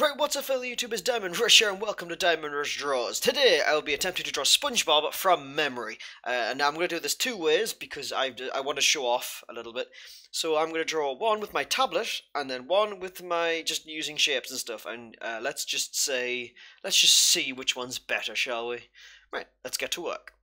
Right, what's up fellow YouTubers, Diamond Rush here and welcome to Diamond Rush Draws. Today I will be attempting to draw SpongeBob from memory. Uh, and I'm going to do this two ways because I, I want to show off a little bit. So I'm going to draw one with my tablet and then one with my just using shapes and stuff. And uh, let's just say, let's just see which one's better, shall we? Right, let's get to work.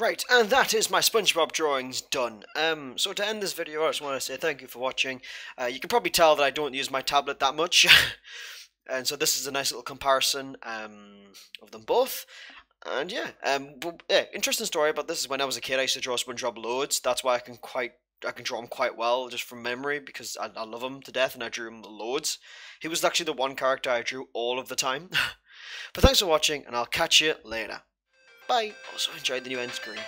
Right, and that is my SpongeBob drawings done. Um, so to end this video, I just want to say thank you for watching. Uh, you can probably tell that I don't use my tablet that much, and so this is a nice little comparison um, of them both. And yeah, um, but, yeah, interesting story about this is when I was a kid, I used to draw SpongeBob loads. That's why I can quite I can draw him quite well just from memory because I, I love him to death and I drew him loads. He was actually the one character I drew all of the time. but thanks for watching, and I'll catch you later. Bye. Also enjoyed the new end screen.